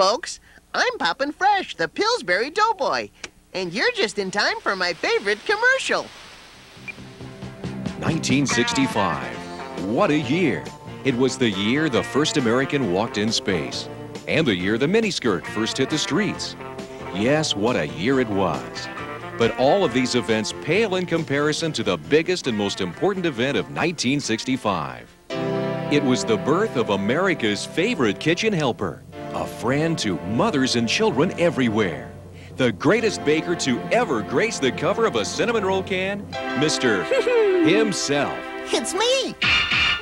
folks. I'm Poppin' Fresh, the Pillsbury Doughboy. And you're just in time for my favorite commercial. 1965. What a year! It was the year the first American walked in space, and the year the miniskirt first hit the streets. Yes, what a year it was. But all of these events pale in comparison to the biggest and most important event of 1965. It was the birth of America's favorite kitchen helper, friend to mothers and children everywhere. The greatest baker to ever grace the cover of a cinnamon roll can, Mr. himself. It's me!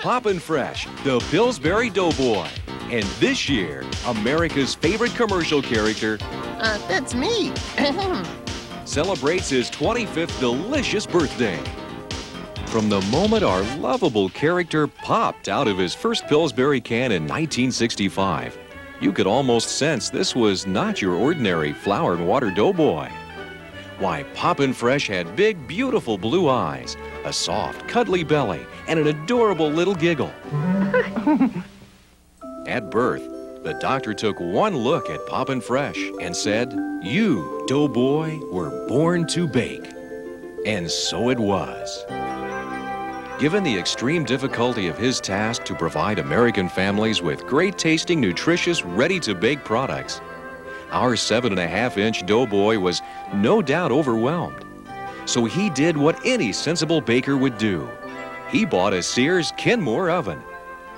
Poppin' Fresh, the Pillsbury Doughboy. And this year, America's favorite commercial character Uh, that's me. celebrates his 25th delicious birthday. From the moment our lovable character popped out of his first Pillsbury can in 1965, you could almost sense this was not your ordinary flour and water doughboy. Why, Poppin' Fresh had big, beautiful blue eyes, a soft, cuddly belly, and an adorable little giggle. At birth, the doctor took one look at Poppin' Fresh and said, You, doughboy, were born to bake. And so it was. Given the extreme difficulty of his task to provide American families with great tasting, nutritious, ready to bake products, our seven and a half inch doughboy was no doubt overwhelmed. So he did what any sensible baker would do he bought a Sears Kenmore oven.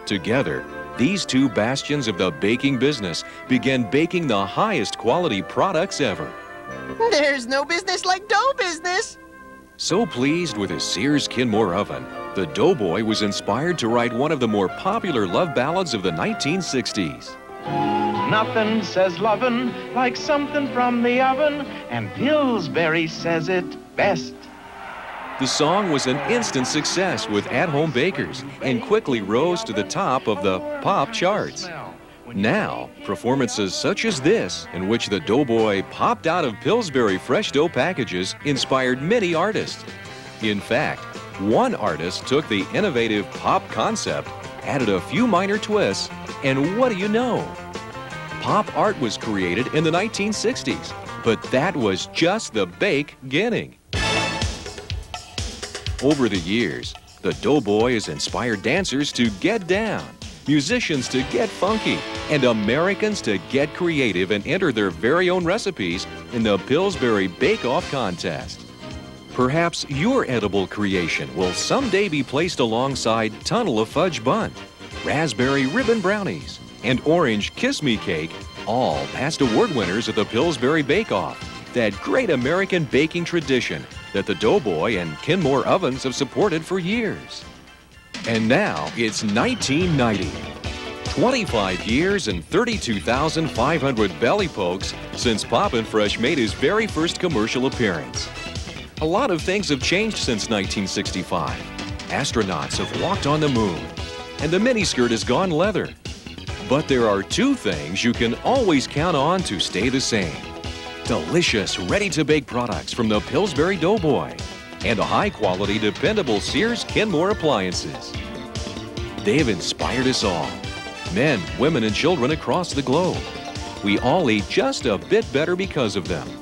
Together, these two bastions of the baking business began baking the highest quality products ever. There's no business like dough business. So pleased with his Sears Kenmore oven, the Doughboy was inspired to write one of the more popular love ballads of the 1960s. Nothing says lovin' like something from the oven, and Pillsbury says it best. The song was an instant success with at home bakers and quickly rose to the top of the pop charts. Now, performances such as this, in which the Doughboy popped out of Pillsbury fresh dough packages, inspired many artists. In fact, one artist took the innovative pop concept, added a few minor twists, and what do you know? Pop art was created in the 1960s, but that was just the bake beginning. Over the years, the Doughboy has inspired dancers to get down, musicians to get funky, and Americans to get creative and enter their very own recipes in the Pillsbury Bake Off Contest. Perhaps your edible creation will someday be placed alongside Tunnel of Fudge Bun, Raspberry Ribbon Brownies, and Orange Kiss Me Cake, all past award winners at the Pillsbury Bake Off, that great American baking tradition that the Doughboy and Kenmore ovens have supported for years. And now it's 1990. 25 years and 32,500 belly pokes since Poppin' Fresh made his very first commercial appearance. A lot of things have changed since 1965. Astronauts have walked on the moon, and the miniskirt has gone leather. But there are two things you can always count on to stay the same delicious, ready to bake products from the Pillsbury Doughboy and a high quality, dependable Sears Kenmore appliances. They've inspired us all men, women, and children across the globe. We all eat just a bit better because of them.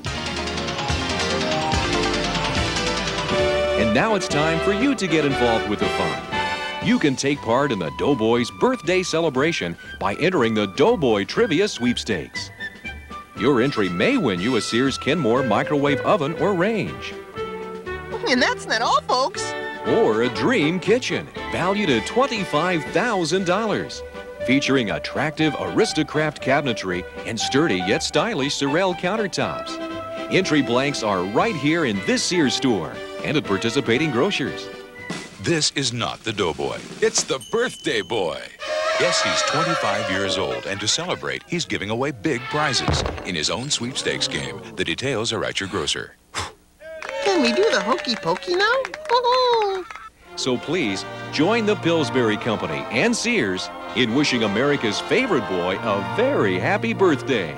And now it's time for you to get involved with the fun. You can take part in the Doughboy's birthday celebration by entering the Doughboy Trivia Sweepstakes. Your entry may win you a Sears Kenmore microwave oven or range, And that's not all, folks. or a dream kitchen valued at $25,000. Featuring attractive Aristokraft cabinetry and sturdy yet stylish Sorel countertops. Entry blanks are right here in this Sears store and at participating grocers. This is not the Doughboy. It's the birthday boy. Yes, he's 25 years old, and to celebrate, he's giving away big prizes in his own sweepstakes game. The details are at your grocer. Can we do the hokey pokey now? Oh, So please join the Pillsbury Company and Sears in wishing America's favorite boy a very happy birthday.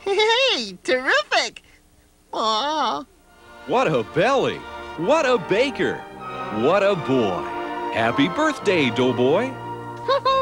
hey, terrific. Aw. What a belly! What a baker! What a boy! Happy birthday, Doughboy!